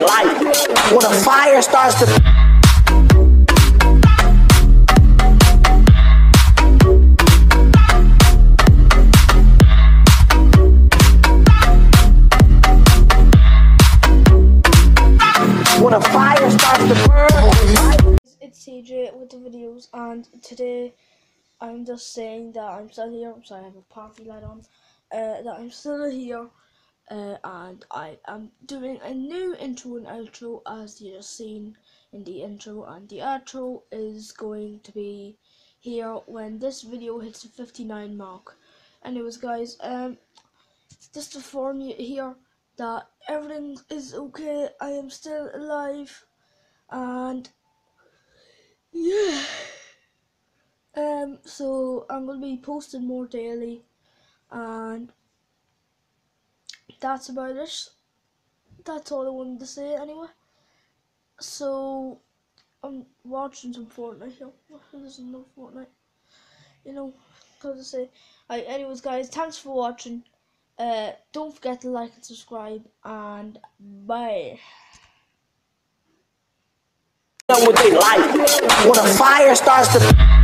life. When a fire starts to when a fire starts to burn. It's CJ with the videos, and today I'm just saying that I'm still here. I'm sorry, I have a party light on. Uh, that I'm still here, uh, and I am doing a new intro and outro as you've seen in the intro, and the outro is going to be here when this video hits the 59 mark. Anyways, guys, um, just to inform you here that everything is okay. I am still alive, and yeah. Um, so I'm gonna be posting more daily, and that's about it. That's all I wanted to say anyway. So I'm watching some Fortnite here. There's no Fortnite, you know. Cause I say, Alright, anyways, guys, thanks for watching. Uh, don't forget to like and subscribe, and bye. with their life. When a fire starts to